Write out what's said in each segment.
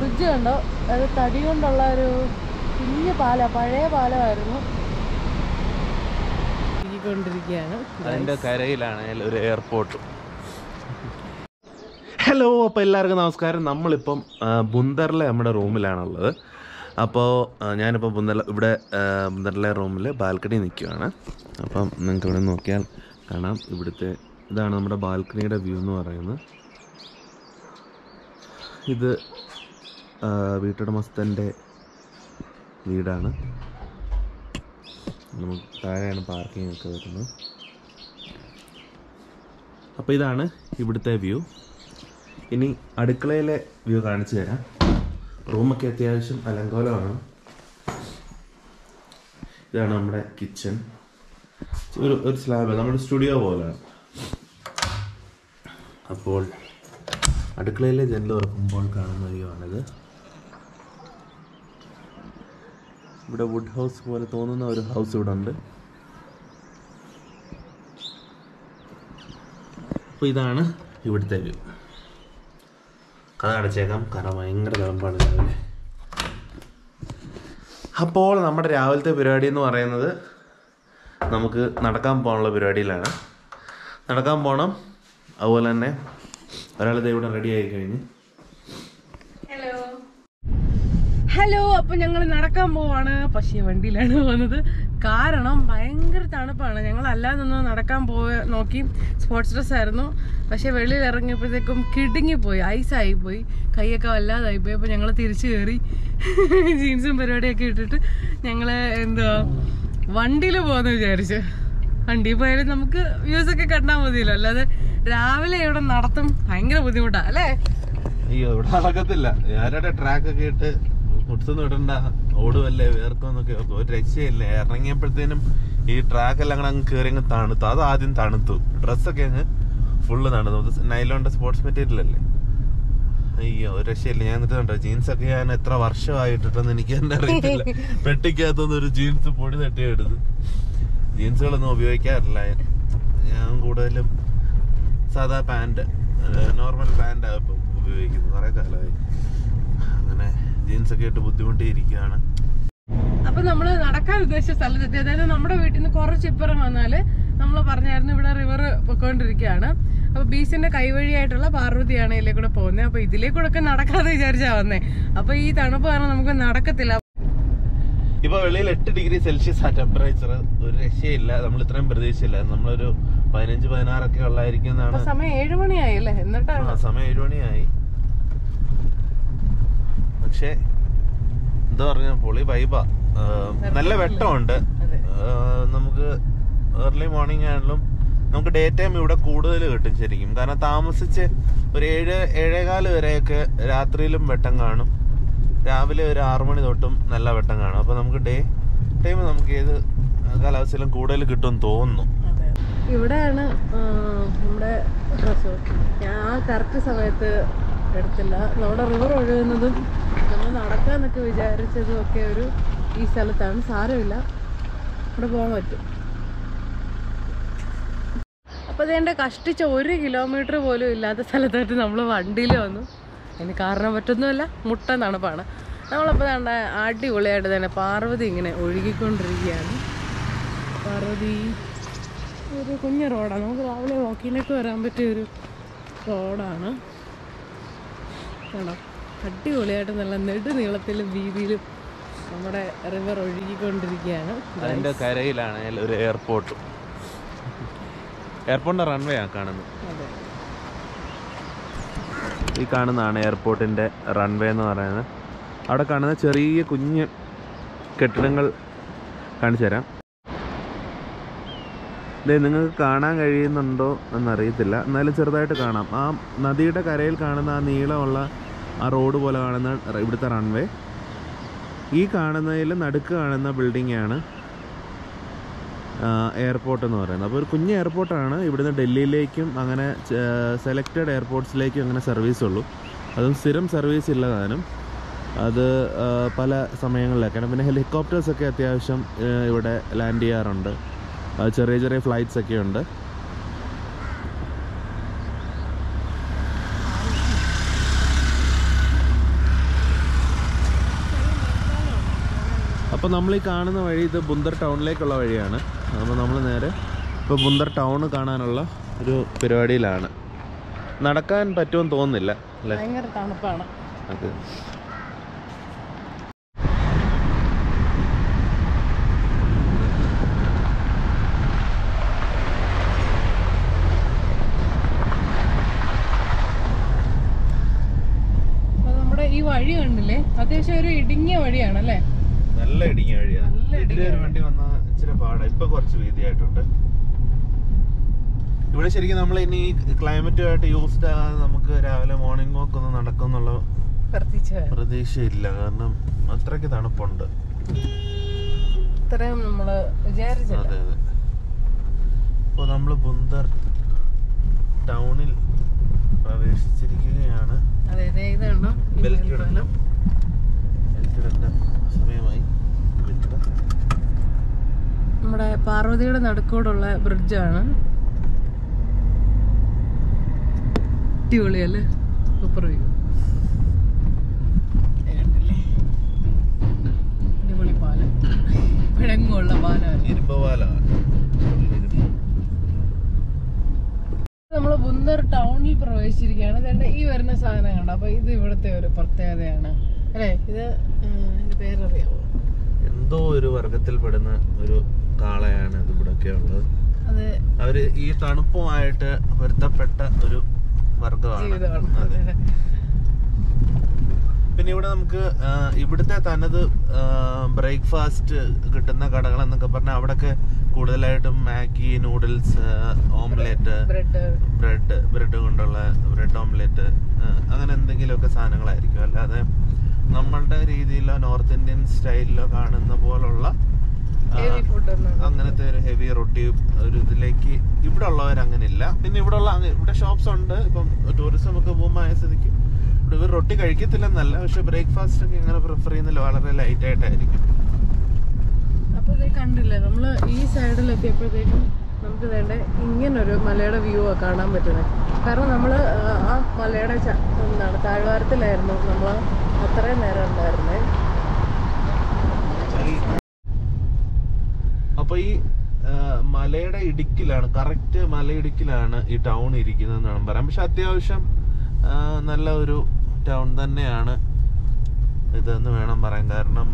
Bridge കണ്ടോ? അത് തടി കൊണ്ടുള്ള ഒരു കുഞ്ഞു പാല പഴയ പാലമായിരുന്നു. കരയിലാണ് ഒരു ഹലോ അപ്പോൾ എല്ലാവർക്കും നമസ്കാരം. നമ്മളിപ്പം ബുന്ദറിലെ നമ്മുടെ റൂമിലാണുള്ളത്. അപ്പോൾ ഞാനിപ്പോൾ ബുന്ദർ ഇവിടെ ബുന്ദറിലെ റൂമിൽ ബാൽക്കണി നിൽക്കുകയാണ് അപ്പം നിങ്ങൾക്ക് ഇവിടെ നോക്കിയാൽ കാണാം. ഇവിടുത്തെ ഇതാണ് നമ്മുടെ ബാൽക്കണിയുടെ വ്യൂ എന്ന് പറയുന്നത്. ഇത് വീട്ടുടമസ്ഥന്റെ വീടാണ്. നമുക്ക് താഴെയാണ് പാർക്കിംഗ് ഒക്കെ വരുന്നത് അപ്പോൾ ഇതാണ് ഇവിടുത്തെ വ്യൂ ഇനി അടുക്കളയിലെ വ്യൂ കാണിച്ചു തരാം. റൂമൊക്കെ അത്യാവശ്യം അലങ്കോലമാണ്. ഇതാണ് നമ്മുടെ കിച്ചൺ ഒരു ഒരു സ്ലാബ് നമ്മുടെ സ്റ്റുഡിയോ പോലെയാണ് അപ്പോൾ അടുക്കളയിലെ ജനൽ തുറക്കുമ്പോൾ കാണുന്ന വ്യൂ ആണിത്. ഇവിടെ വുഡ് ഹൗസ് പോലെ തോന്നുന്ന ഒരു ഹൗസ് ഇവിടെ ഉണ്ട്. അപ്പോൾ ഇതാണ് ഇവിടുത്തെ വ്യൂ കഥ അടച്ചേക്കാം കാരണം ഭയങ്കര തണുപ്പാണ് രാവിലെ. അപ്പോൾ നമ്മുടെ രാവിലത്തെ പരിപാടി എന്ന് പറയുന്നത് നമുക്ക് നടക്കാൻ പോകാനുള്ള പരിപാടിയിലാണ്. നടക്കാൻ പോകണം അതുപോലെ തന്നെ ഒരാളിത് ഇവിടെ റെഡി ആയി കഴിഞ്ഞ് ഹലോ ഹലോ അപ്പൊ ഞങ്ങൾ നടക്കാൻ പോവാണ്. പക്ഷേ വണ്ടിയിലാണ് പോകുന്നത്. കാരണം ഭയങ്കര തണുപ്പാണ്. ഞങ്ങൾ അല്ലാതെ നിന്ന് നടക്കാൻ പോയ നോക്കി സ്പോർട്സ് ഡ്രസ് ആയിരുന്നു. പക്ഷെ വെളിയിൽ ഇറങ്ങിയപ്പോഴത്തേക്കും കിടുങ്ങിപ്പോയി. ഐസായി പോയി കൈയൊക്കെ വല്ലാതായി പോയി അപ്പൊ ഞങ്ങൾ തിരിച്ചു കയറി ജീൻസും പരിപാടിയൊക്കെ ഇട്ടിട്ട് ഞങ്ങൾ എന്തുവാ വണ്ടിയിൽ പോവാന്ന് വിചാരിച്ചു. വണ്ടിയിൽ പോയാലും നമുക്ക് വ്യൂസ് ഒക്കെ കണ്ടാൽ മതിയല്ലോ. അല്ലാതെ രാവിലെ ഇവിടെ നടത്തും ഭയങ്കര ബുദ്ധിമുട്ടാ അല്ലേ? അയ്യോ ഇവിടെ നടക്കത്തില്ല. ട്രാക്ക് ഒക്കെ ഇട്ട് മുട്ടൊന്നും ഇടണ്ട ഓടുവല്ലേ വേർക്കൊന്നൊക്കെ ഓർക്കും. ഒരു രക്ഷയില്ല? ഇറങ്ങിയപ്പോഴത്തേനും ഈ ട്രാക്ക് എല്ലാം കൂടെ അങ്ങ് കയറി അങ്ങ് തണുത്തു. അത് ആദ്യം തണുത്തു. ഡ്രസ്സൊക്കെ അങ്ങ് ഫുള്ള് തണുത്തു. നൈലോണിന്റെ സ്പോർട്സ് മെറ്റീരിയൽ അല്ലേ? അയ്യോ ഒരു രക്ഷയില്ല. ഞാൻ എന്നിട്ട് കണ്ടോ ജീൻസ് ഒക്കെ ഞാൻ എത്ര വർഷമായിട്ടിട്ടെന്ന് എനിക്ക് തന്നെ അറിയത്തില്ല. പെട്ടിക്കകത്തുനിന്ന് ഒരു ജീൻസ് പൊടി തട്ടിയെടുത്ത്. ജീൻസുകളൊന്നും ഉപയോഗിക്കാറില്ല. ഞാൻ. കൂടുതലും സാധാ പാന്റ് നോർമൽ പാന്റ് ഇപ്പം ഉപയോഗിക്കുന്നത്. കുറേ കാലമായി. ജീൻസ് ഒക്കെ ഇട്ട് ബുദ്ധിമുട്ടിയിരിക്കുകയാണ്. അപ്പൊ നമ്മൾ നടക്കാൻ ഉദ്ദേശിച്ച സ്ഥലത്തെത്തി അതായത് നമ്മുടെ വീട്ടിൽ നിന്ന് കുറച്ച് ഇപ്പുറം വന്നാൽ നമ്മൾ പറഞ്ഞായിരുന്നു ഇവിടെ റിവർ പൊക്കോണ്ടിരിക്കുകയാണ്. അപ്പൊ ബീച്ചിന്റെ കൈവഴിയായിട്ടുള്ള പാർവതിയാണ് ഇതിലേ കൂടെ പോകുന്നത്. അപ്പൊ ഇതിലേ കൂടെ ഒക്കെ നടക്കാതെ വിചാരിച്ചാ വന്നേ. അപ്പൊ ഈ തണുപ്പ് കാരണം നമുക്ക് നടക്കത്തില്ല. ഇപ്പൊ വെളിയിൽ എട്ട് ഡിഗ്രി സെൽഷ്യസ് ആ ടെമ്പറേച്ചർ ഒരു രക്ഷയില്ല. നമ്മൾ ഇത്രയും പ്രതീക്ഷയില്ല. നമ്മളൊരു പതിനഞ്ച് പതിനാറൊക്കെ ഉള്ളായിരിക്കും സമയം ഏഴുമണിയായി അല്ലേ? എന്നിട്ടാണ്. സമയം ഏഴു മണിയായി. പക്ഷേ എന്താ പറഞ്ഞ പൊളി വൈബാ നല്ല വെട്ടമുണ്ട്. നമുക്ക് ഏർലി മോർണിംഗ് ആണെങ്കിലും നമുക്ക് ഡേ ടൈം ഇവിടെ കൂടുതൽ കിട്ടും ശരിക്കും. കാരണം താമസിച്ച് ഒരു ഏഴ് ഏഴേകാൽ വരെയൊക്കെ രാത്രിയിലും വെട്ടം കാണും. രാവിലെ ഒരു ആറു മണി തൊട്ടും നല്ല വെട്ടം കാണും. അപ്പൊ നമുക്ക് ഡേ ടൈം നമുക്ക് ഏത് കാലാവസ്ഥയിലും കൂടുതൽ കിട്ടും തോന്നുന്നു. ഇവിടെയാണ് നമ്മുടെ റിസോർട്ട് ഞാൻ ആ കറക്റ്റ് സമയത്ത് എടുത്തില്ല. നമ്മുടെ റിവർ ഒഴുകുന്നതും നമ്മൾ നടക്കാന്നൊക്കെ വിചാരിച്ചതും ഒക്കെ ഒരു ഈ സ്ഥലത്താണ്. സാരമില്ല. അവിടെ പോകാൻ പറ്റും. അപ്പോൾ ഇതെന്റെ കഷ്ടിച്ച ഒരു കിലോമീറ്റർ പോലും ഇല്ലാത്ത സ്ഥലത്തായിട്ട് നമ്മൾ വണ്ടിയിൽ വന്നു. അതിന് കാരണം പറ്റൊന്നുമല്ല മുട്ട തണുപ്പാണ്. നമ്മളപ്പോൾ കണ്ട അടിപൊളിയായിട്ട് തന്നെ പാർവതി ഇങ്ങനെ ഒഴുകിക്കൊണ്ടിരിക്കുകയാണ്. പാർവതി ഒരു കുഞ്ഞു റോഡാണ് നമുക്ക് രാവിലെ വാക്കിങ്ങിലേക്ക് വരാൻ പറ്റിയ ഒരു റോഡാണ് കണ്ടോ? അടിപൊളിയായിട്ട് നല്ല നെടുനീളത്തിലും വീതിയിലും നമ്മുടെ റിവർ ഒഴുകിക്കൊണ്ടിരിക്കുകയാണ്. അതിന്റെ കരയിലാണ് ഒരു എയർപോർട്ട് എയർപോർട്ടിന്റെ റൺവേ ആണ് കാണുന്നത്. ഈ കാണുന്നതാണ് എയർപോർട്ടിന്റെ റൺവേ എന്ന് പറയുന്നത്. അവിടെ കാണുന്ന ചെറിയ കുഞ്ഞ് കെട്ടിടങ്ങൾ കാണിച്ചു തരാം ദേ നിങ്ങൾക്ക് കാണാൻ കഴിയുന്നുണ്ടോ എന്നറിയത്തില്ല. എന്നാലും ചെറുതായിട്ട് കാണാം. ആ നദിയുടെ കരയിൽ കാണുന്ന ആ നീളമുള്ള ആ റോഡ് പോലെ കാണുന്ന ഇവിടുത്തെ റൺവേ ഈ കാണുന്നതിൽ നടുക്ക് കാണുന്ന ബിൽഡിംഗ് ആണ് എയർപോർട്ട് എന്ന് പറയുന്നത്. അപ്പോൾ ഒരു കുഞ്ഞ് എയർപോർട്ടാണ് ഇവിടുന്ന് ഡൽഹിയിലേക്കും അങ്ങനെ സെലക്റ്റഡ് എയർപോർട്ട്സിലേക്കും അങ്ങനെ സർവീസ് ഉള്ളൂ. അതും സ്ഥിരം സർവീസ് ഇല്ലതാനും അത് പല സമയങ്ങളിലൊക്കെയാണ്. പിന്നെ ഹെലികോപ്റ്റേഴ്സൊക്കെ അത്യാവശ്യം ഇവിടെ ലാൻഡ് ചെയ്യാറുണ്ട്. ചെറിയ ചെറിയ ഫ്ലൈറ്റ്സ് ഒക്കെ ഉണ്ട്. അപ്പോൾ നമ്മൾ ഈ കാണുന്ന വഴി ഇത് ബുന്ദർ ടൗണിലേക്കുള്ള വഴിയാണ്. അപ്പോൾ നമ്മൾ നേരെ ഇപ്പോൾ ബുന്ദർ ടൗൺ കാണാനുള്ള ഒരു പരിപാടിയിലാണ്. നടക്കാൻ പറ്റുമെന്ന് തോന്നുന്നില്ല അല്ലേ? ഭയങ്കര തണുപ്പാണ്. അത്യാവശ്യം ഒരു ഇടുങ്ങിയ വഴിയാണ് അല്ലേ നല്ല ഇടുങ്ങിയ വഴിയാണ് നല്ല ഇതിലെ ഇടുങ്ങിയ ഒരു വണ്ടി വന്ന ഇച്ചിരി പാടാ. ഇപ്പൊ കുറച്ച് വീതിയായിട്ടുണ്ട്. ഇവിടെ ശരിക്കും നമ്മൾ ഇനി ക്ലൈമറ്റുമായിട്ട് യൂസ്ഡ് ആകാതെ നമുക്ക് രാവിലെ മോർണിംഗ് വാക്ക് ഒന്ന് നടക്കുന്നുള്ള പ്രതീക്ഷ ഇല്ല കാരണം അത്രയ്ക്ക് തണുപ്പുണ്ട്. ഇത്രയും നമ്മൾ അതെ അതെ. നമ്മൾ ബുന്ദർ ടൗണിൽ പ്രവേശിച്ചിരിക്കുകയാണ്. അതെ അതെ ഇത് നമ്മുടെ പാർവതിയുടെ നടുക്കോടുള്ള ബ്രിഡ്ജാണ്. അടിപൊളിയല്ലേ? സൂപ്പർ വ്യൂ അടിപൊളി പാലം. പിഴങ്ങുള്ള പാലം ഇരുമ്പ് പാലമാണ്. നമ്മൾ ബുന്ദർ ടൗണിൽ പ്രവേശിച്ചിരിക്കുകയാണ്. ഈ വരുന്ന സാധനം കണ്ടോ? അപ്പൊ ഇത് ഇവിടുത്തെ ഒരു പ്രത്യേകതയാണ്. അല്ലേ? ഇത് പേരറിയാവോ? എന്തോ ഒരു വർഗത്തിൽപ്പെടുന്ന ഒരു കാളയാണ് ഇത് ഇവിടെയൊക്കെ ഉള്ളത് അവർ ഈ തണുപ്പുമായിട്ട് പൊരുത്തപ്പെട്ട ഒരു വർഗമാണ് പിന്നെ ഇവിടെ നമുക്ക് ഇവിടുത്തെ തനത് ബ്രേക്ക്ഫാസ്റ്റ് കിട്ടുന്ന കടകൾ എന്നൊക്കെ പറഞ്ഞാൽ അവിടെയൊക്കെ കൂടുതലായിട്ടും Maggi noodles omelette bread. Bread bread കൊണ്ടുള്ള ബ്രെഡ് ഓംലെറ്റ് അങ്ങനെ എന്തെങ്കിലുമൊക്കെ സാധനങ്ങളായിരിക്കും. അല്ലാതെ നമ്മളുടെ രീതിയിലോ നോർത്ത് ഇന്ത്യൻ സ്റ്റൈലിലോ കാണുന്ന പോലുള്ള അങ്ങനത്തെ ഒരു ഹെവി റൊട്ടി ഒരു ഇതിലേക്ക് ഇവിടെ ഉള്ളവർ അങ്ങനെ ഇല്ല പിന്നെ ഇവിടെ ഉള്ള ഇവിടെ ഷോപ്സ് ഉണ്ട് ഇപ്പം ടൂറിസം ഒക്കെ ബൂമായ സ്ഥിതിക്ക് ഇവിടെ ഇവർ റൊട്ടി കഴിക്കത്തില്ലെന്നല്ല. പക്ഷെ ബ്രേക്ക്ഫാസ്റ്റ് ഒക്കെ ഇങ്ങനെ പ്രിഫർ ചെയ്യുന്നില്ല വളരെ ലൈറ്റ് ആയിട്ടായിരിക്കും അപ്പൊ കണ്ടില്ലേ നമ്മൾ ഈ സൈഡിൽ എത്തിയപ്പോഴത്തേക്കും നമുക്ക് വേണ്ട ഇങ്ങനൊരു മലയുടെ വ്യൂ ആ കാണാൻ പറ്റുന്നത് കാരണം നമ്മൾ ആ, മലയുടെ എന്താണ് താഴ്വാരത്തിലായിരുന്നു നമ്മൾ അത്രയും നേരം ഉണ്ടായിരുന്നത് അപ്പൊ ഈ മലയുടെ ഇടുക്കിലാണ് കറക്റ്റ് മലയിടുക്കിലാണ് ഈ ടൗൺ ഇരിക്കുന്നതെന്നാണ് പറയാം പക്ഷെ അത്യാവശ്യം നല്ല ഒരു ടൗൺ തന്നെയാണ് ഇതെന്ന് വേണം പറയാൻ. കാരണം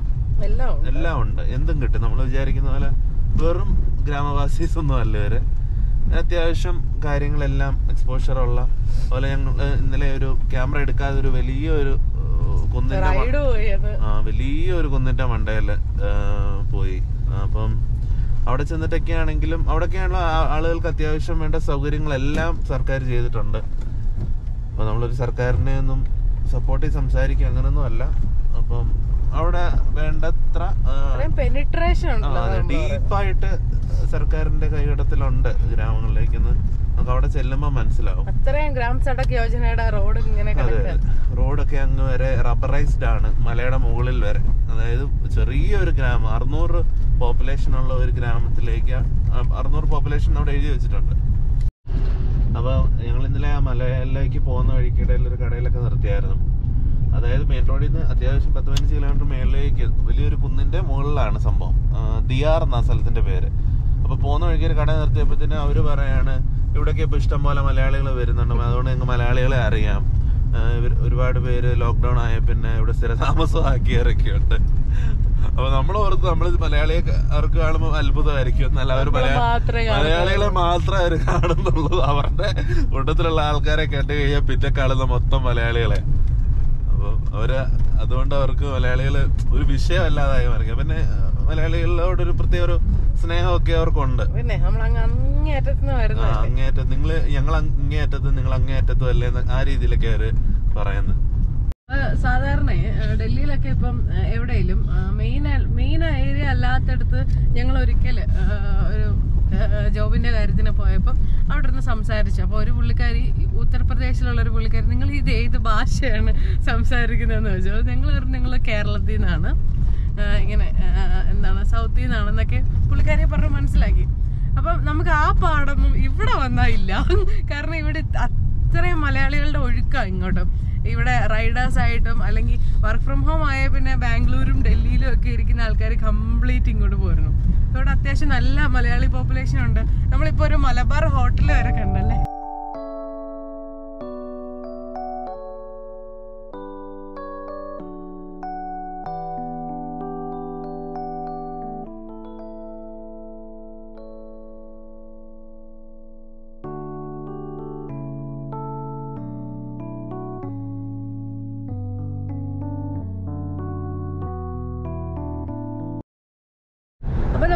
എല്ലാം എല്ലാം ഉണ്ട്. എന്തും കിട്ടും. നമ്മൾ വിചാരിക്കുന്ന പോലെ വെറും ഗ്രാമവാസീസ് ഒന്നും അല്ല ഇവർ അത്യാവശ്യം കാര്യങ്ങളെല്ലാം എക്സ്പോഷർ ഉള്ള അതുപോലെ ഞങ്ങൾ ഇന്നലെ ഒരു ക്യാമറ എടുക്കാതെ ഒരു വലിയ ഒരു കുന്നിന്റെ ആ വലിയൊരു കുന്നിന്റെ മണ്ടയിൽ ഏഹ്, പോയി. അപ്പം അവിടെ ചെന്നിട്ടൊക്കെ ആണെങ്കിലും അവിടെയൊക്കെയാണല്ലോ ആളുകൾക്ക് അത്യാവശ്യം വേണ്ട സൗകര്യങ്ങളെല്ലാം സർക്കാർ ചെയ്തിട്ടുണ്ട്. അപ്പൊ നമ്മളൊരു സർക്കാരിനെ ഒന്നും സപ്പോർട്ട് ചെയ്ത് സംസാരിക്കുക അങ്ങനൊന്നും അല്ല അപ്പം അവിടെ വേണ്ടത്ര പെനിട്രേഷൻ ഡീപ്പായിട്ട് സർക്കാരിന്റെ കൈകടത്തിലുണ്ട് ഗ്രാമങ്ങളിലേക്ക് നമുക്ക് അവിടെ ചെല്ലുമ്പോൾ മനസ്സിലാവും. അത്രയും ഗ്രാം സഡക് യോജനയുടെ റോഡ് ഇങ്ങനെ റോഡൊക്കെ അങ്ങ് വരെ റബ്ബറൈസ്ഡ് ആണ് മലയുടെ മുകളിൽ വരെ. അതായത് ചെറിയൊരു ഗ്രാമം അറുന്നൂറ് പോപ്പുലേഷൻ ഉള്ള ഒരു ഗ്രാമത്തിലേക്ക് അറുന്നൂറ് പോപ്പുലേഷൻ അവിടെ എഴുതി വെച്ചിട്ടുണ്ട്. അപ്പൊ ഞങ്ങൾ ഇന്നലെ ആ മലയിലേക്ക് പോകുന്ന വഴിക്കിടയിൽ ഒരു കടയിലൊക്കെ നിർത്തിയായിരുന്നു. അതായത് മെയിൻ റോഡിൽ നിന്ന് അത്യാവശ്യം പത്ത് പതിനഞ്ച് കിലോമീറ്റർ മേളിലേക്ക് വലിയൊരു കുന്നിന്റെ മുകളിലാണ് സംഭവം. ദിയാർ എന്ന സ്ഥലത്തിന്റെ പേര്. അപ്പോൾ പോകുന്ന വഴിക്ക് ഒരു കട നിർത്തിയപ്പോഴത്തേന് അവർ പറയാണ് ഇവിടേക്ക് ഇപ്പോൾ ഇഷ്ടംപോലെ മലയാളികൾ വരുന്നുണ്ട്. അതുകൊണ്ട് ഞങ്ങൾക്ക് മലയാളികളെ അറിയാം. ഒരുപാട് പേര് ലോക്ക്ഡൗൺ ആയ പിന്നെ ഇവിടെ സ്ഥിരതാമസമാക്കിയവരൊക്കെ ഉണ്ട് അപ്പൊ നമ്മൾ ഓർത്ത് നമ്മൾ മലയാളിയെ അവർക്ക് കാണുമ്പോൾ അത്ഭുതമായിരിക്കും. നല്ല അവർ മലയാളികളെ മാത്രമേ അവർ കാണുന്നുള്ളൂ. അവരുടെ കൂട്ടത്തിലുള്ള ആൾക്കാരെ കേട്ട് കഴിഞ്ഞാൽ പിന്നെ കാണുന്ന മൊത്തം മലയാളികളെ. അവർ അതുകൊണ്ട് അവർക്ക് മലയാളികൾ ഒരു വിഷയമല്ലാതായി മാറി. പിന്നെ മലയാളികളോട് ഒരു പ്രത്യേക ഒരു സ്നേഹമൊക്കെ അവർക്കുണ്ട്. പിന്നെ നമ്മൾ അങ്ങേയറ്റത്ത്. നിങ്ങൾ ഞങ്ങൾ അങ്ങേയറ്റത്ത് നിങ്ങൾ അങ്ങേയറ്റത്തും അല്ലേ ആ രീതിയിലൊക്കെ അവർ പറയുന്നത് സാധാരണ ഡൽഹിയിലൊക്കെ ഇപ്പം എവിടെയെങ്കിലും മെയിൻ മെയിൻ ഏരിയ അല്ലാത്തടത്ത് ഞങ്ങൾ ഒരിക്കൽ ഒരു ജോബിന്റെ കാര്യത്തിന് പോയപ്പം അവിടെ ഇരുന്ന് സംസാരിച്ചു. അപ്പോൾ ഒരു പുള്ളിക്കാരി ഉത്തർപ്രദേശിലുള്ള ഒരു പുള്ളിക്കാരി നിങ്ങൾ ഇത് ഏത് ഭാഷയാണ് സംസാരിക്കുന്നതെന്ന് ചോദിച്ചു. ഞങ്ങൾ നിങ്ങൾ കേരളത്തിൽ നിന്നാണ് ഇങ്ങനെ എന്താണ് സൗത്തിൽ നിന്നാണെന്നൊക്കെ പുള്ളിക്കാരിയെ പറഞ്ഞു മനസ്സിലാക്കി. അപ്പം നമുക്ക് ആ പാടൊന്നും ഇവിടെ വന്നാൽ ഇല്ല. കാരണം ഇവിടെ അത്രയും മലയാളികളുടെ ഒഴുക്കാണ് ഇങ്ങോട്ടും. ഇവിടെ റൈഡേഴ്സ് ആയിട്ടും അല്ലെങ്കിൽ വർക്ക് ഫ്രം ഹോം ആയ പിന്നെ ബാംഗ്ലൂരും ഡൽഹിയിലും ഒക്കെ ഇരിക്കുന്ന ആൾക്കാർ കംപ്ലീറ്റ് ഇങ്ങോട്ട് പോരുന്നു. ഇവിടെ അത്യാവശ്യം നല്ല മലയാളി പോപ്പുലേഷൻ ഉണ്ട്. നമ്മളിപ്പോ ഒരു മലബാർ ഹോട്ടൽ വരെ കണ്ടല്ലേ?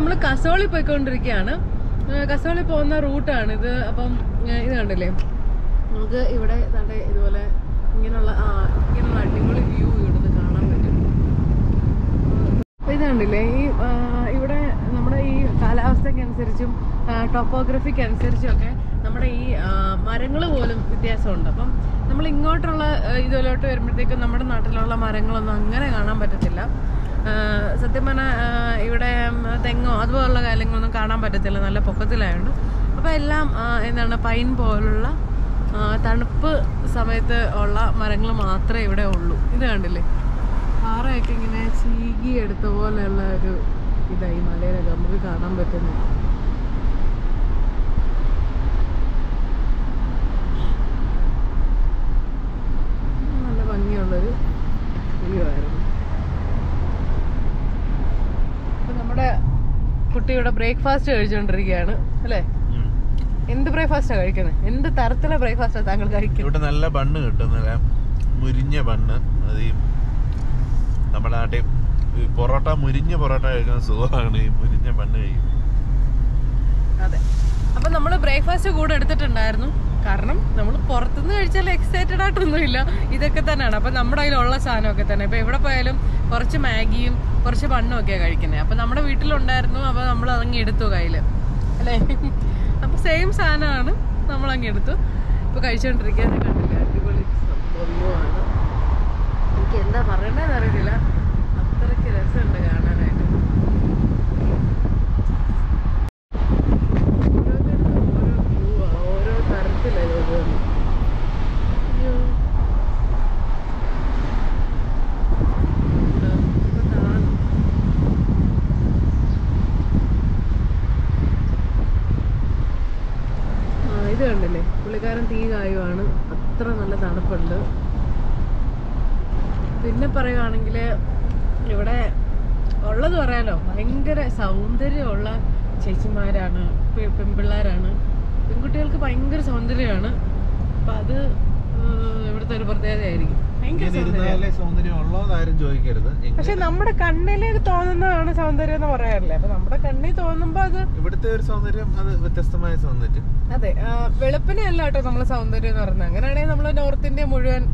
നമ്മൾ കസോളി പോയിക്കൊണ്ടിരിക്കുകയാണ്. കസോളി പോകുന്ന റൂട്ടാണ് ഇത്. അപ്പം ഇത് കണ്ടില്ലേ? നമുക്ക് ഇവിടെ തന്നെ ഇതുപോലെ ഇങ്ങനെയുള്ള ആ ഇങ്ങനെയുള്ള അടിപൊളി വ്യൂ ഇവിടുന്ന് കാണാൻ പറ്റും. ഇത് കണ്ടില്ലേ? ഈ ഇവിടെ നമ്മുടെ ഈ കാലാവസ്ഥയ്ക്ക് അനുസരിച്ചും ടോപ്പോഗ്രഫിക്ക് അനുസരിച്ചും ഒക്കെ നമ്മുടെ ഈ മരങ്ങൾ പോലും വ്യത്യാസമുണ്ട്. അപ്പം നമ്മൾ ഇങ്ങോട്ടുള്ള ഇതുപോലോട്ട് വരുമ്പോഴത്തേക്കും നമ്മുടെ നാട്ടിലുള്ള മരങ്ങളൊന്നും അങ്ങനെ കാണാൻ പറ്റത്തില്ല. സത്യം പറഞ്ഞാൽ ഇവിടെ തെങ്ങോ അതുപോലുള്ള കാര്യങ്ങളൊന്നും കാണാൻ പറ്റത്തില്ല. നല്ല പൊക്കത്തിലായതുകൊണ്ട് അപ്പോൾ എല്ലാം എന്താണ് പൈൻ പോലുള്ള തണുപ്പ് സമയത്ത് ഉള്ള മരങ്ങൾ മാത്രമേ ഇവിടെ ഉള്ളൂ. ഇത് കണ്ടില്ലേ? പാറയൊക്കെ ഇങ്ങനെ ചീകി എടുത്ത പോലെയുള്ള ഒരു ഇതായി മലയിലൊക്കെ നമുക്ക് കാണാൻ പറ്റുന്നത് നല്ല ഭംഗിയുള്ളൊരു വ്യൂ ആയിരുന്നു അപ്പൊ നമ്മുടെ കുട്ടിയുടെ ബ്രേക്ക്ഫാസ്റ്റ് കഴിച്ചുകൊണ്ടിരിക്കുകയാണ് അല്ലേ. എന്ത് ബ്രേക്ക്ഫാസ്റ്റ് കഴിക്കുന്നത് എന്ത് തരത്തിലെ ബ്രേക്ക്ഫാസ്റ്റ് താങ്കൾ കഴിക്കുന്നത് ഇവിടെ നല്ല ബണ്ണ് കിട്ടും നല്ല മുരിഞ്ഞ ബണ്ണ്. അത് ഈ നമ്മുടെ നാട്ടിൽ പൊറോട്ട മുരിഞ്ഞ പൊറോട്ട കഴിക്കുന്ന സുഖമാണ്. ഈ മുരിഞ്ഞ ബണ്ണ് കഴിക്കുന്നത്. അതെ. അപ്പൊ നമ്മൾ ബ്രേക്ക്ഫാസ്റ്റ് കൂടെ എടുത്തിട്ടുണ്ടായിരുന്നു. കാരണം നമ്മൾ പുറത്തുനിന്ന് കഴിച്ചാൽ എക്സൈറ്റഡ് ആയിട്ടൊന്നുമില്ല. ഇതൊക്കെ തന്നെയാണ്. അപ്പം നമ്മുടെ കയ്യിലുള്ള സാധനമൊക്കെ തന്നെ. ഇപ്പം എവിടെ പോയാലും കുറച്ച് മാഗിയും കുറച്ച് ബണ്ണും ഒക്കെയാണ് കഴിക്കുന്നത് അപ്പം നമ്മുടെ വീട്ടിലുണ്ടായിരുന്നു അപ്പോൾ നമ്മൾ അതങ്ങ് എടുത്തു കയ്യിൽ അല്ലേ? അപ്പം സെയിം സാധനമാണ് നമ്മൾ അങ്ങ് എടുത്തു. ഇപ്പം കഴിച്ചുകൊണ്ടിരിക്കാൻ കണ്ടില്ല? അടിപൊളി സംഭവമാണ്. എനിക്ക് എന്താ പറയണ്ടതെന്ന് അറിയത്തില്ല. അത്രയ്ക്ക് രസമുണ്ട് കാണാനായിട്ട് ഓരോരുത്തർക്കും ഓരോ view ആ, ഓരോ തരത്തിലാണ് ഇത് ഓരോന്ന്. അയ്യോ. ആ, ഇപ്പൊ കാണാം. ആ, ഇത് കണ്ടില്ലേ പുള്ളിക്കാരൻ തീ കായുവാണ് അത്ര നല്ല തണുപ്പുണ്ട് പിന്നെ പറയുകയാണെങ്കിൽ ഇവിടെ ഉള്ളത് പറയാലോ ഭയങ്കര സൗന്ദര്യമുള്ള ചേച്ചിമാരാണ് പെൺപിള്ളേരാണ്. പെൺകുട്ടികൾക്ക് ഭയങ്കര സൗന്ദര്യമാണ്. അപ്പം അത് ഇവിടുത്തെ ഒരു പ്രത്യേകതയായിരിക്കും. പക്ഷെ നമ്മുടെ കണ്ണിൽ തോന്നുന്നതാണ് സൗന്ദര്യം എന്ന് പറയാറില്ലേ? അപ്പൊ നമ്മുടെ കണ്ണിൽ തോന്നുമ്പോ അത് ഇവിടുത്തെ ഒരു സൗന്ദര്യം അത് വ്യത്യസ്തമായ സൗന്ദര്യം. അതെ വെളുപ്പിനെ അല്ല കേട്ടോ നമ്മളെ സൗന്ദര്യം എന്ന് പറയുന്നത്. അങ്ങനെയാണെങ്കിൽ നമ്മൾ നോർത്ത് ഇന്ത്യ മുഴുവൻ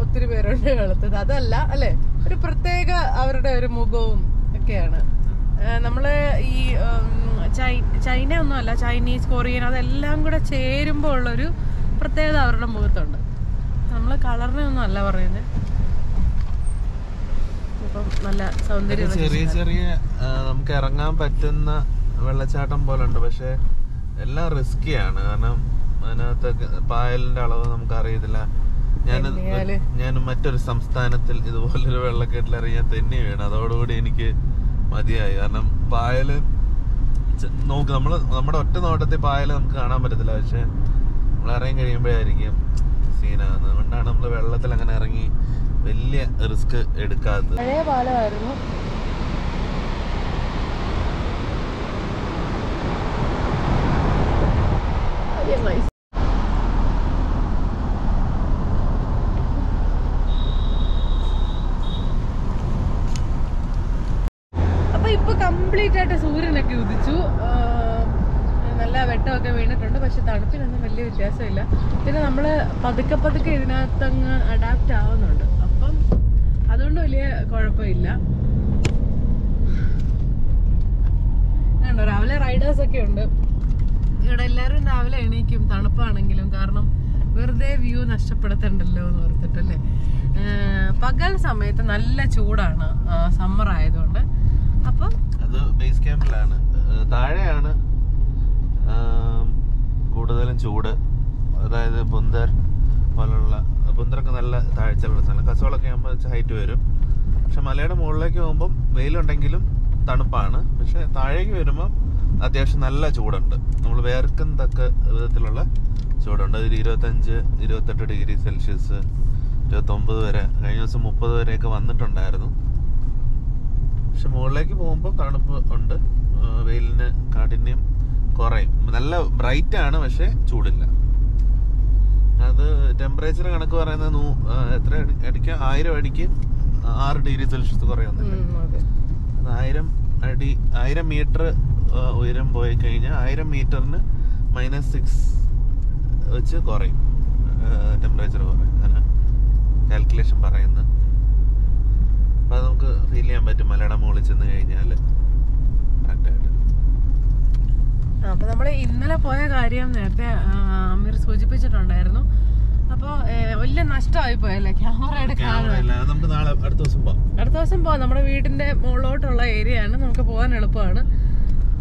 ഒത്തിരി പേരുണ്ട് വെളുത്തത് അതല്ല അല്ലെ? ഒരു പ്രത്യേക അവരുടെ ഒരു മുഖവും ഒക്കെയാണ്. നമ്മൾ ഈ ചൈന ഒന്നും അല്ല ചൈനീസ് കൊറിയൻ അതെല്ലാം കൂടെ ചേരുമ്പോൾ ഉള്ളൊരു പ്രത്യേകത അവരുടെ മുഖത്തുണ്ട്. നമ്മൾ കളറിനെ ഒന്നും അല്ല പറയുന്നത് നല്ല സൗന്ദര്യം ചെറിയ ചെറിയ നമുക്ക് ഇറങ്ങാൻ പറ്റുന്ന വെള്ളച്ചാട്ടം പോലെ ഉണ്ട് പക്ഷെ എല്ലാം റിസ്കിയാണ് കാരണം അതിനകത്തൊക്കെ പായലിന്റെ അളവ് നമുക്ക് അറിയത്തില്ല ഞാൻ ഞാൻ മറ്റൊരു സംസ്ഥാനത്തിൽ ഇതുപോലൊരു വെള്ളക്കെട്ടിൽ ഇറങ്ങിയാൽ തന്നെ വീണ്. അതോടുകൂടി എനിക്ക് മതിയായി. കാരണം പായൽ നോക്ക് നമ്മൾ നമ്മുടെ ഒറ്റ നോട്ടത്തിൽ പായൽ നമുക്ക് കാണാൻ പറ്റത്തില്ല. പക്ഷെ നമ്മൾ ഇറങ്ങി കഴിയുമ്പോഴായിരിക്കും സീനാകുന്നത്. അതുകൊണ്ടാണ് നമ്മൾ വെള്ളത്തിൽ അങ്ങനെ ഇറങ്ങി വലിയ റിസ്ക് എടുക്കാത്തത്. പഴയ പാലമായിരുന്നു അയ്യോ, nice. അപ്പൊ ഇപ്പൊ കംപ്ലീറ്റ് ആയിട്ട് സൂര്യനൊക്കെ ഉദിച്ചു ആ, നല്ല വെട്ടമൊക്കെ വീണിട്ടുണ്ട് പക്ഷെ തണുപ്പിനൊന്നും വലിയ വ്യത്യാസമില്ല. പിന്നെ നമ്മൾ പതുക്കെ പതുക്കെ ഇതിനകത്ത് അങ്ങ് അഡാപ്റ്റ് ആവുന്നുണ്ട്. അപ്പം അതുകൊണ്ട് വലിയ കുഴപ്പമില്ല. കണ്ടോ രാവിലെ റൈഡേഴ്സ് ഒക്കെ ഉണ്ട്. ഇവിടെ എല്ലാവരും രാവിലെ എണീക്കും തണുപ്പാണെങ്കിലും. കാരണം വെറുതെ വ്യൂ നഷ്ടപ്പെടുത്തണ്ടല്ലോ എന്ന് ഓർത്തിട്ടല്ലേ? പകൽ സമയത്ത് നല്ല ചൂടാണ്. സമ്മർ ആയതുകൊണ്ട്. അപ്പം അത് ബേസ് ക്യാമ്പിലാണ് താഴെയാണ്. കൂടുതലും ചൂട്. അതായത് ബുന്ദർ പോലുള്ള ബുന്ദറൊക്കെ നല്ല താഴ്ചയുള്ള സ്ഥലം. കസോളൊക്കെ ആകുമ്പോൾ ഹൈറ്റ് വരും. പക്ഷെ മലയുടെ മുകളിലേക്ക് പോകുമ്പം വെയിലുണ്ടെങ്കിലും തണുപ്പാണ്. പക്ഷെ താഴേക്ക് വരുമ്പം അത്യാവശ്യം നല്ല ചൂടുണ്ട്. നമ്മൾ വേർക്കും തക്ക വിധത്തിലുള്ള ചൂടുണ്ട്. ഒരു ഇരുപത്തഞ്ച് ഇരുപത്തെട്ട് ഡിഗ്രി സെൽഷ്യസ് ഇരുപത്തൊമ്പത് വരെ കഴിഞ്ഞ ദിവസം മുപ്പത് വരെയൊക്കെ വന്നിട്ടുണ്ടായിരുന്നു. പക്ഷെ മുകളിലേക്ക് പോകുമ്പോൾ തണുപ്പ് ഉണ്ട്. വെയിലിന് കാഠിന്യം കുറയും നല്ല ബ്രൈറ്റ് ആണ് പക്ഷെ ചൂടില്ല. അത് ടെമ്പറേച്ചർ കണക്ക് പറയുന്നത് എത്ര അടി- അടിക്ക്? ആയിരം അടിക്ക് ആറ് ഡിഗ്രി സെൽഷ്യസ് കുറയുന്നില്ല. അത്. ആയിരം അടി ആയിരം മീറ്റർ ഉയരം പോയി കഴിഞ്ഞാൽ ആയിരം മീറ്ററിന് മൈനസ് സിക്സ് വെച്ച് കുറയും. ടെമ്പറേച്ചർ കുറയും. അങ്ങനെ കാൽക്കുലേഷൻ പറയുന്നത് അപ്പം അത് നമുക്ക് ഫീൽ ചെയ്യാൻ പറ്റും. മലയുടെ മുകളിൽ ചെന്ന് കഴിഞ്ഞാൽ കറക്റ്റായിട്ട് ആ, അപ്പൊ നമ്മൾ ഇന്നലെ പോയ കാര്യം നേരത്തെ അമീർ സൂചിപ്പിച്ചിട്ടുണ്ടായിരുന്നു. അപ്പൊ ഏ, വലിയ നഷ്ടമായി പോയല്ലേ ക്യാമറയുടെ ക്യാമറ അടുത്ത ദിവസം പോവാം. അടുത്ത ദിവസം പോവാം. നമ്മുടെ വീടിന്റെ മുകളിലോട്ടുള്ള ഏരിയ ആണ് നമുക്ക് പോകാൻ എളുപ്പമാണ്.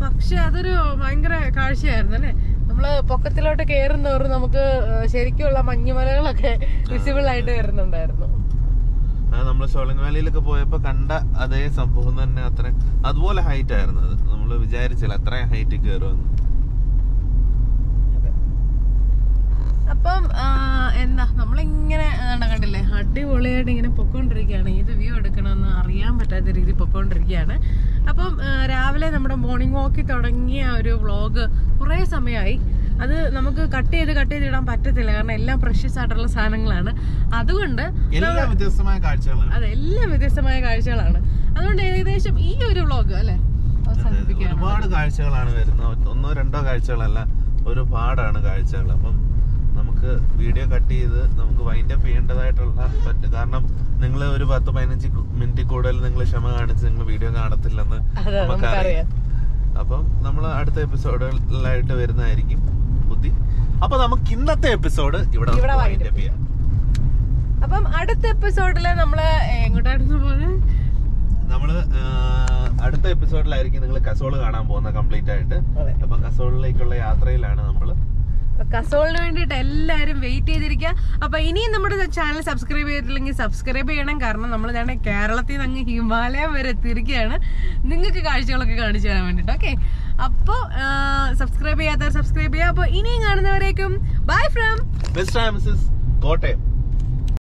പക്ഷെ അതൊരു ഭയങ്കര കാഴ്ചയായിരുന്നു അല്ലേ? നമ്മൾ പൊക്കത്തിലോട്ട് കയറുന്നവർ നമുക്ക് ശരിക്കുള്ള മഞ്ഞുമലകളൊക്കെ വിസിബിൾ ആയിട്ട് വരുന്നുണ്ടായിരുന്നു. നമ്മൾ ഷോളിംഗ് വാലിയിലൊക്കെ പോയപ്പോൾ കണ്ട അതേ സംഭവം തന്നെ അത്ര അതുപോലെ ഹൈറ്റ് ആയിരുന്നു അത്. നമ്മൾ വിചാരിച്ചില്ല അത്രയും ഹൈറ്റ് കയറുമെന്ന് അപ്പം എന്താ നമ്മളിങ്ങനെ കണ്ടില്ലേ? അടിപൊളിയായിട്ട് ഇങ്ങനെ പൊക്കോണ്ടിരിക്കുകയാണ്. ഏത് വ്യൂ എടുക്കണമെന്ന് അറിയാൻ പറ്റാത്ത രീതിയിൽ പൊക്കോണ്ടിരിക്കുകയാണ്. അപ്പം രാവിലെ നമ്മുടെ മോർണിംഗ് വാക്കിൽ തുടങ്ങിയ ഒരു വ്ളോഗ് കുറേ സമയമായി. അത് നമുക്ക് കട്ട് ചെയ്ത് കട്ട് ചെയ്ത് ഇടാൻ പറ്റത്തില്ല. കാരണം എല്ലാം പ്രഷ്യസ് ആയിട്ടുള്ള സാധനങ്ങളാണ്. അതുകൊണ്ട് അതെ എല്ലാം വ്യത്യസ്തമായ കാഴ്ചകളാണ്. അതുകൊണ്ട് ഏകദേശം ഈ ഒരു വ്ളോഗ് അല്ലെ ഒരുപാട് കാഴ്ചകളാണ് വരുന്നത്. ഒന്നോ രണ്ടോ കാഴ്ചകളല്ല ഒരുപാടാണ് കാഴ്ചകൾ. അപ്പം നമുക്ക് വീഡിയോ കട്ട് ചെയ്ത് നമുക്ക് വൈൻഡ് അപ്പ് ചെയ്യേണ്ടതായിട്ടുള്ള പറ്റും കാരണം നിങ്ങൾ ഒരു പത്ത് പതിനഞ്ച് മിനിറ്റ് കൂടുതൽ നിങ്ങൾ ക്ഷമ കാണിച്ച് നിങ്ങൾ വീഡിയോ കാണത്തില്ലെന്ന് നമുക്കറിയാം. അപ്പം നമ്മൾ അടുത്ത എപ്പിസോഡുകളിലായിട്ട് വരുന്നതായിരിക്കും. ബുദ്ധി. അപ്പൊ നമുക്ക് ഇന്നത്തെ എപ്പിസോഡ് ഇവിടെ ചെയ്യാം. അപ്പം അടുത്ത എപ്പിസോഡിൽ നമ്മൾ എങ്ങോട്ടായിരുന്നു പോകുന്നത് നമ്മൾ അടുത്ത എപ്പിസോഡിലായിരിക്കും നിങ്ങൾ കസോൾ കാണാൻ പോകുന്ന കംപ്ലീറ്റ് ആയിട്ട്. അപ്പൊ കസോളിലേക്കുള്ള യാത്രയിലാണ് നമ്മൾ. കസോളിന് വേണ്ടിയിട്ട് എല്ലാവരും വെയിറ്റ് ചെയ്തിരിക്കുക. അപ്പൊ ഇനിയും നമ്മുടെ ചാനൽ സബ്സ്ക്രൈബ് ചെയ്തിട്ടില്ലെങ്കിൽ സബ്സ്ക്രൈബ് ചെയ്യണം. കാരണം നമ്മൾ ഞാൻ കേരളത്തിൽ നിന്ന് അങ്ങ് ഹിമാലയം വരെ എത്തിയിരിക്കുകയാണ്. നിങ്ങൾക്ക് കാഴ്ചകളൊക്കെ കാണിച്ചു തരാൻ വേണ്ടിട്ട് ഓക്കെ അപ്പോൾ സബ്സ്ക്രൈബ് ചെയ്യാത്തവർ സബ്സ്ക്രൈബ് ചെയ്യുക. അപ്പോൾ ഇനിയും കാണുന്നവരേക്കും. Bye from Kottayam